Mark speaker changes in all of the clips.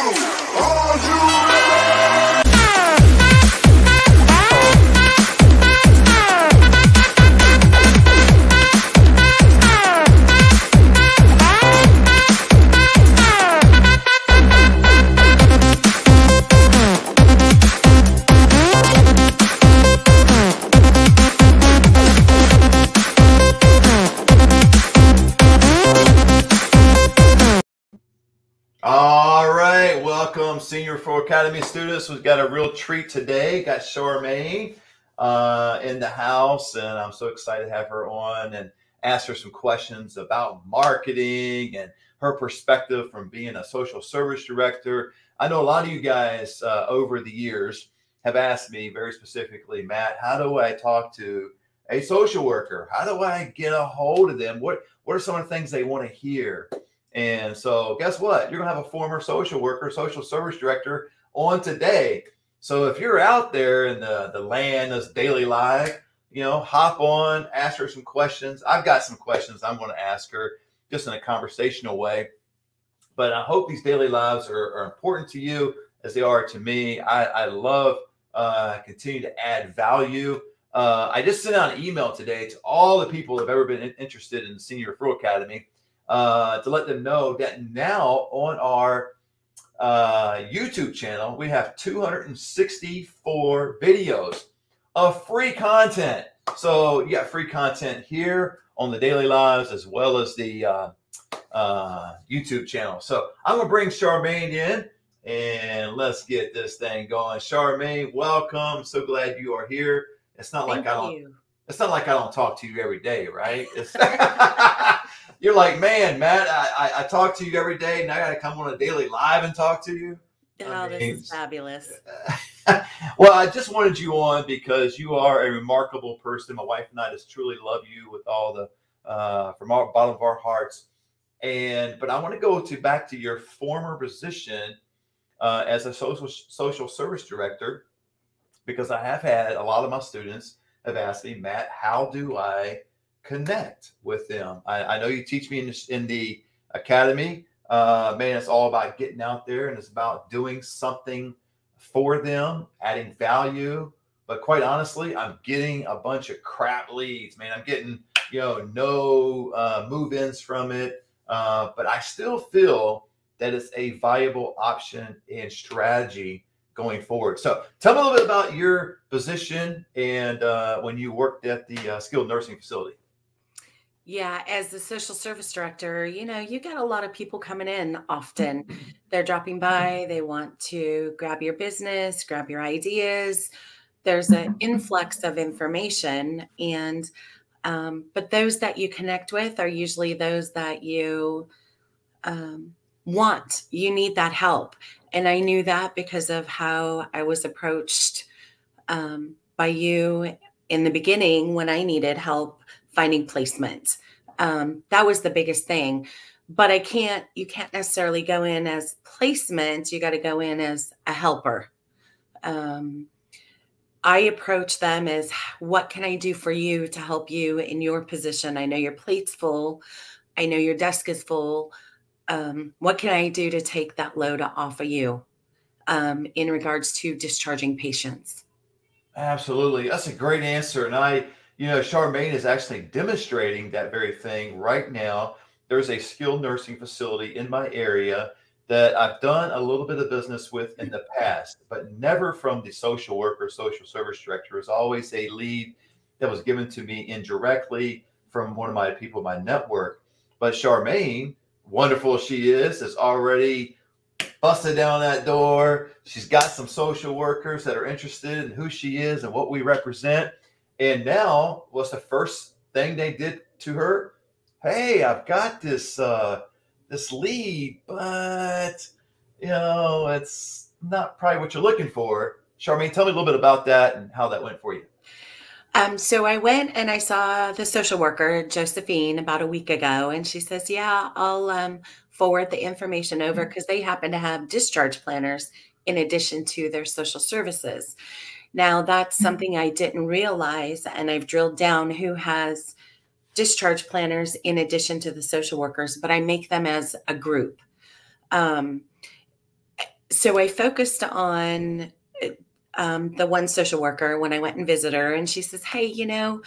Speaker 1: All welcome, Senior Referral Academy students. We've got a real treat today. Got Charmaine uh, in the house, and I'm so excited to have her on and ask her some questions about marketing and her perspective from being a social service director. I know a lot of you guys uh, over the years have asked me very specifically, Matt, how do I talk to a social worker? How do I get a hold of them? What What are some of the things they want to hear? And so, guess what? You're going to have a former social worker, social service director on today. So, if you're out there in the, the land, this daily live, you know, hop on, ask her some questions. I've got some questions I'm going to ask her just in a conversational way. But I hope these daily lives are, are important to you as they are to me. I, I love uh, continue to add value. Uh, I just sent out an email today to all the people that have ever been interested in the Senior Referral Academy uh, to let them know that now on our uh, YouTube channel, we have 264 videos of free content. So you got free content here on the daily lives as well as the uh, uh, YouTube channel. So I'm gonna bring Charmaine in and let's get this thing going. Charmaine, welcome. So glad you are here. It's not
Speaker 2: Thank
Speaker 1: like I don't.
Speaker 2: you.
Speaker 1: It's not like I don't talk to you every day, right? You're like, man, Matt, I, I, I talk to you every day. Now I got to come on a daily live and talk to you.
Speaker 2: Oh,
Speaker 1: I
Speaker 2: this is fabulous.
Speaker 1: well, I just wanted you on because you are a remarkable person. My wife and I just truly love you with all the uh, from our bottom of our hearts. And but I want to go to back to your former position uh, as a social social service director because I have had a lot of my students have asked me, Matt, how do I connect with them? I, I know you teach me in the, in the academy. Uh, man, it's all about getting out there and it's about doing something for them, adding value. But quite honestly, I'm getting a bunch of crap leads, man. I'm getting, you know, no uh, move ins from it. Uh, but I still feel that it's a viable option and strategy going forward. So tell me a little bit about your position and uh, when you worked at the uh, skilled nursing facility.
Speaker 2: Yeah, as the social service director, you know, you get a lot of people coming in often. They're dropping by, they want to grab your business, grab your ideas. There's an influx of information and um, but those that you connect with are usually those that you um, want. You need that help. And I knew that because of how I was approached um, by you in the beginning when I needed help finding placement. Um, that was the biggest thing. But I can't, you can't necessarily go in as placement. You got to go in as a helper. Um, I approach them as what can I do for you to help you in your position? I know your plate's full. I know your desk is full. Um, what can I do to take that load off of you um, in regards to discharging patients?
Speaker 1: Absolutely. That's a great answer. And I, you know, Charmaine is actually demonstrating that very thing right now. There's a skilled nursing facility in my area that I've done a little bit of business with in the past, but never from the social worker, social service director. It was always a lead that was given to me indirectly from one of my people my network. But Charmaine, wonderful she is, has already busted down that door. She's got some social workers that are interested in who she is and what we represent. And now, what's the first thing they did to her? Hey, I've got this uh, this lead, but you know, it's not probably what you're looking for. Charmaine, tell me a little bit about that and how that went for you.
Speaker 2: Um, so I went and I saw the social worker, Josephine, about a week ago, and she says, Yeah, I'll um, forward the information over because they happen to have discharge planners in addition to their social services. Now, that's something I didn't realize, and I've drilled down who has discharge planners in addition to the social workers, but I make them as a group. Um, so I focused on um, the one social worker when I went and visited her, and she says, "Hey, you know."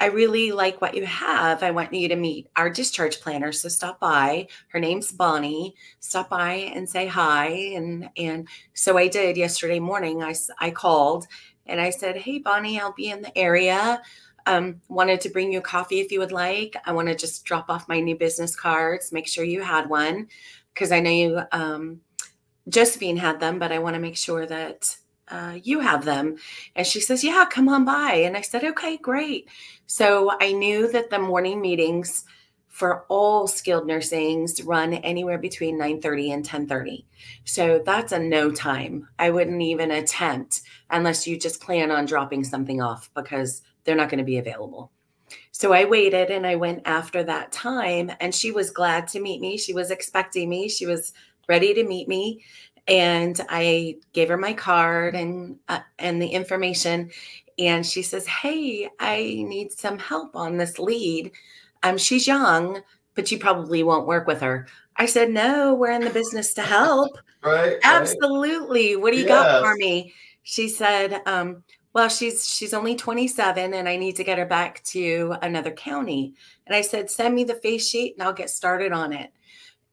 Speaker 2: I really like what you have. I want you to meet our discharge planner. So stop by. Her name's Bonnie. Stop by and say hi. And and so I did yesterday morning. I, I called and I said, Hey, Bonnie, I'll be in the area. Um, wanted to bring you coffee if you would like. I want to just drop off my new business cards, make sure you had one because I know you, um, Josephine had them, but I want to make sure that uh, you have them. And she says, Yeah, come on by. And I said, Okay, great. So I knew that the morning meetings for all skilled nursings run anywhere between 9:30 and 10:30. So that's a no time. I wouldn't even attempt unless you just plan on dropping something off because they're not going to be available. So I waited and I went after that time and she was glad to meet me. She was expecting me. She was ready to meet me and I gave her my card and uh, and the information and she says, "Hey, I need some help on this lead. Um she's young, but you probably won't work with her." I said, "No, we're in the business to help."
Speaker 1: right.
Speaker 2: Absolutely. Right. What do you yes. got for me? She said, um, well, she's she's only 27 and I need to get her back to another county. And I said, send me the face sheet and I'll get started on it.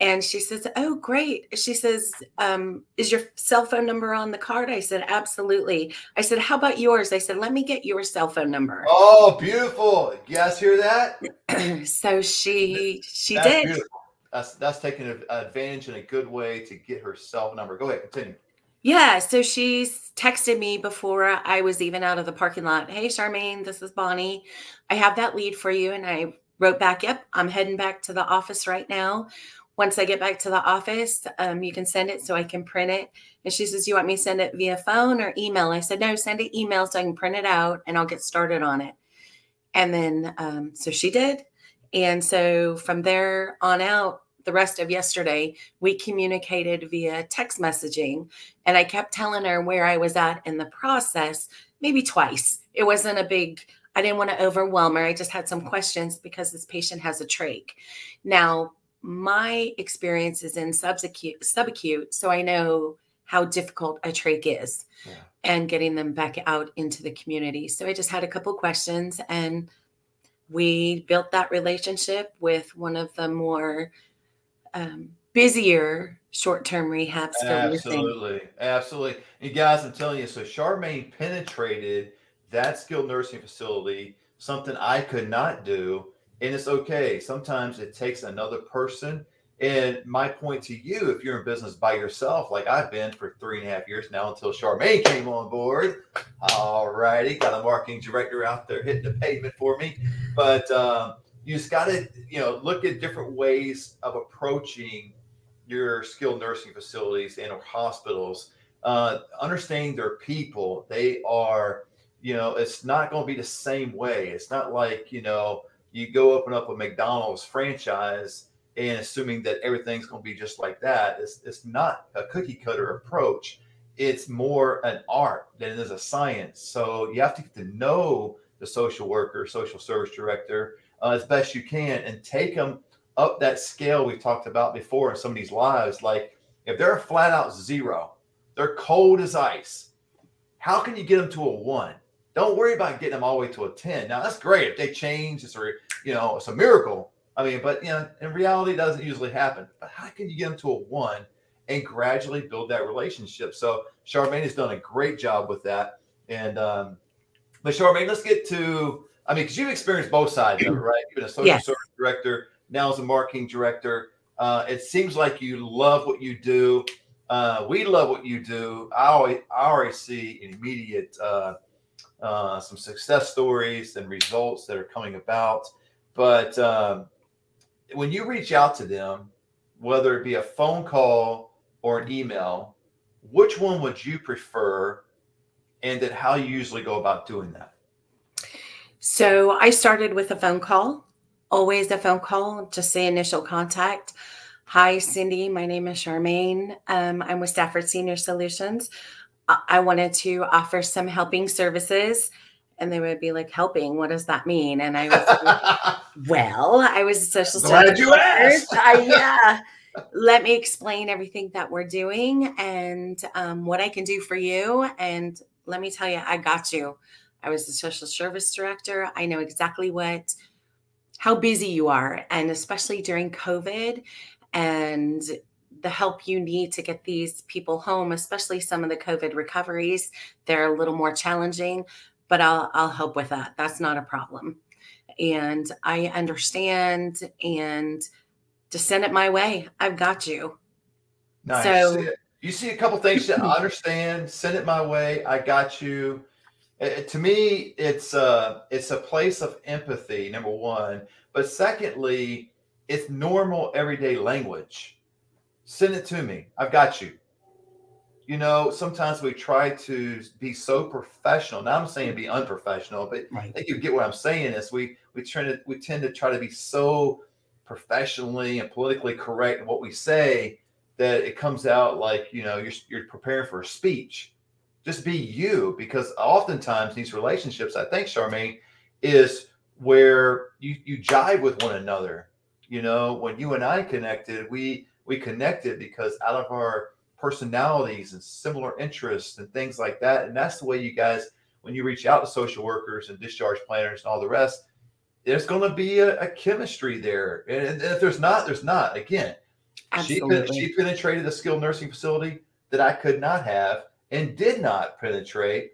Speaker 2: And she says, Oh, great. She says, um, Is your cell phone number on the card? I said, Absolutely. I said, How about yours? I said, Let me get your cell phone number.
Speaker 1: Oh, beautiful. You guys hear that?
Speaker 2: so she she that's did.
Speaker 1: Beautiful. That's that's taking advantage in a good way to get her cell number. Go ahead, continue.
Speaker 2: Yeah, so she's texted me before I was even out of the parking lot. Hey, Charmaine, this is Bonnie. I have that lead for you. And I wrote back, Yep, I'm heading back to the office right now once I get back to the office, um, you can send it so I can print it. And she says, You want me to send it via phone or email? I said, No, send it email so I can print it out and I'll get started on it. And then, um, so she did. And so from there on out, the rest of yesterday, we communicated via text messaging. And I kept telling her where I was at in the process, maybe twice. It wasn't a big, I didn't want to overwhelm her. I just had some questions because this patient has a trach. Now, my experience is in subacute, subacute, so I know how difficult a trach is yeah. and getting them back out into the community. So I just had a couple questions and we built that relationship with one of the more um, busier short-term rehab
Speaker 1: Absolutely. Absolutely. You guys, I'm telling you, so Charmaine penetrated that skilled nursing facility, something I could not do and it's okay. Sometimes it takes another person. And my point to you, if you're in business by yourself, like I've been for three and a half years now until Charmaine came on board. All righty, got a marketing director out there hitting the pavement for me. But um, you just got to, you know, look at different ways of approaching your skilled nursing facilities and or hospitals. Uh, understanding their people, they are, you know, it's not going to be the same way. It's not like, you know, you go open up a McDonald's franchise and assuming that everything's going to be just like that. It's, it's not a cookie cutter approach. It's more an art than it is a science. So you have to get to know the social worker, social service director uh, as best you can and take them up that scale we've talked about before in some of these lives. Like if they're a flat out zero, they're cold as ice. How can you get them to a one? Don't worry about getting them all the way to a 10. Now that's great if they change. It's a you know it's a miracle. I mean, but you know, in reality, it doesn't usually happen. But how can you get them to a one and gradually build that relationship? So Charmaine has done a great job with that. And um, but Charmaine, let's get to I mean, because you've experienced both sides of it, right? You've been a social yes. service director, now as a marketing director. Uh, it seems like you love what you do. Uh, we love what you do. I always, I already see an immediate uh, uh, some success stories and results that are coming about. But um, when you reach out to them, whether it be a phone call or an email, which one would you prefer? And then how you usually go about doing that?
Speaker 2: So I started with a phone call, always a phone call, just the initial contact. Hi, Cindy. My name is Charmaine. Um, I'm with Stafford Senior Solutions. I wanted to offer some helping services. And they would be like, helping, what does that mean? And I was like, well, I was a social
Speaker 1: Glad you
Speaker 2: asked. I, yeah. let me explain everything that we're doing and um, what I can do for you. And let me tell you, I got you. I was the social service director. I know exactly what, how busy you are, and especially during COVID and the help you need to get these people home, especially some of the COVID recoveries. They're a little more challenging, but I'll, I'll help with that. That's not a problem. And I understand and just send it my way. I've got you.
Speaker 1: Nice. So you see a couple things that I understand. Send it my way. I got you. It, to me, it's a it's a place of empathy. Number one, but secondly, it's normal everyday language. Send it to me. I've got you. You know, sometimes we try to be so professional. Now I'm saying be unprofessional, but right. I think you get what I'm saying. Is we we tend to we tend to try to be so professionally and politically correct in what we say that it comes out like you know you're, you're preparing for a speech just be you because oftentimes these relationships i think charmaine is where you you jive with one another you know when you and i connected we we connected because out of our personalities and similar interests and things like that and that's the way you guys when you reach out to social workers and discharge planners and all the rest there's going to be a, a chemistry there. And, and, if there's not, there's not. Again, she, she penetrated a skilled nursing facility that I could not have and did not penetrate.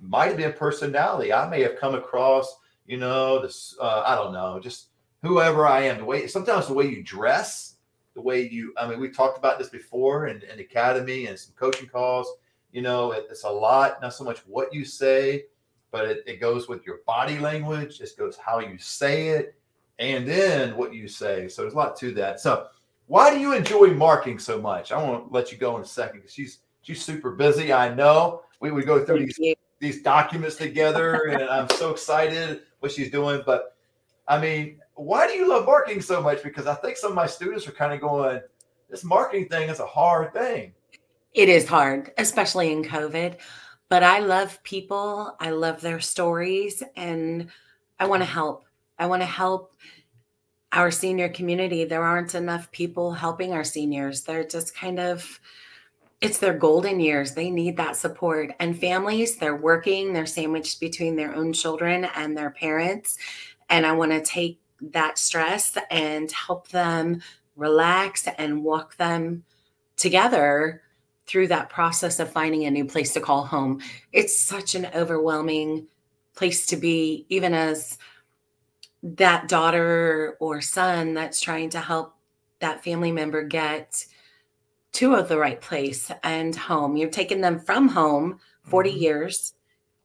Speaker 1: Might have been personality. I may have come across, you know, this, uh, I don't know, just whoever I am. The way sometimes the way you dress, the way you, I mean, we talked about this before in, in academy and some coaching calls. You know, it, it's a lot, not so much what you say, but it, it goes with your body language. It goes how you say it, and then what you say. So there's a lot to that. So why do you enjoy marking so much? I want to let you go in a second because she's she's super busy. I know. We would go through these these documents together, and I'm so excited what she's doing. But I mean, why do you love marketing so much? Because I think some of my students are kind of going, this marketing thing is a hard thing.
Speaker 2: It is hard, especially in COVID. But I love people, I love their stories, and I want to help. I want to help our senior community. There aren't enough people helping our seniors. They're just kind of, it's their golden years. They need that support. And families, they're working, they're sandwiched between their own children and their parents. And I want to take that stress and help them relax and walk them together through that process of finding a new place to call home. It's such an overwhelming place to be, even as that daughter or son that's trying to help that family member get to the right place and home. You're taking them from home 40 mm-hmm. years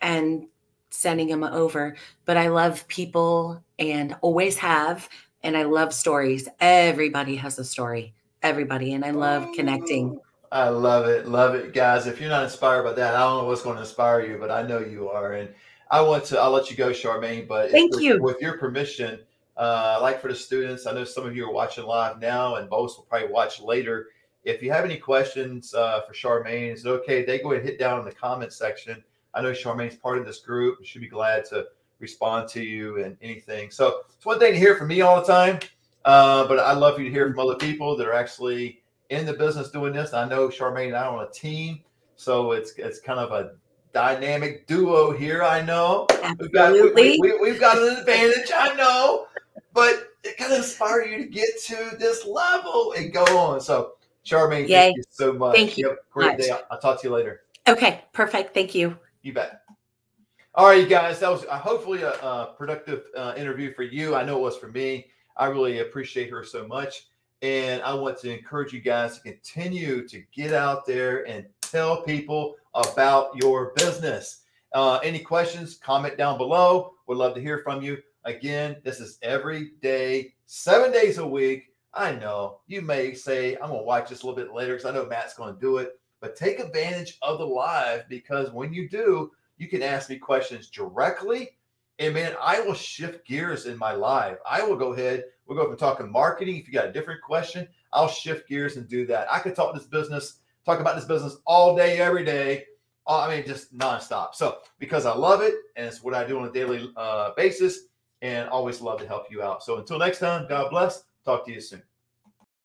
Speaker 2: and sending them over. But I love people and always have. And I love stories. Everybody has a story. Everybody. And I love connecting.
Speaker 1: I love it. Love it, guys. If you're not inspired by that, I don't know what's going to inspire you, but I know you are. And I want to, I'll let you go, Charmaine, but
Speaker 2: thank you.
Speaker 1: With your permission, uh, like for the students, I know some of you are watching live now and most will probably watch later. If you have any questions uh, for Charmaine, is it okay? They go ahead and hit down in the comment section. I know Charmaine's part of this group. She'd be glad to respond to you and anything. So it's one thing to hear from me all the time, uh, but I love you to hear from other people that are actually in the business doing this. I know Charmaine and I are on a team, so it's it's kind of a dynamic duo here. I know
Speaker 2: we've got we,
Speaker 1: we, have got an advantage. I know, but it kind of inspire you to get to this level and go on. So, Charmaine, Yay. thank you so much.
Speaker 2: Thank you.
Speaker 1: great much. day. I'll talk to you later.
Speaker 2: Okay, perfect. Thank you.
Speaker 1: You bet. All right, you guys. That was uh, hopefully a, a productive uh, interview for you. I know it was for me. I really appreciate her so much. And I want to encourage you guys to continue to get out there and tell people about your business. Uh, any questions, comment down below. Would love to hear from you. Again, this is every day, seven days a week. I know you may say, I'm going to watch this a little bit later because I know Matt's going to do it. But take advantage of the live because when you do, you can ask me questions directly. And man, I will shift gears in my live. I will go ahead We'll go from talking marketing. If you got a different question, I'll shift gears and do that. I could talk this business, talk about this business all day, every day. I mean, just nonstop. So because I love it and it's what I do on a daily uh, basis, and always love to help you out. So until next time, God bless. Talk to you soon.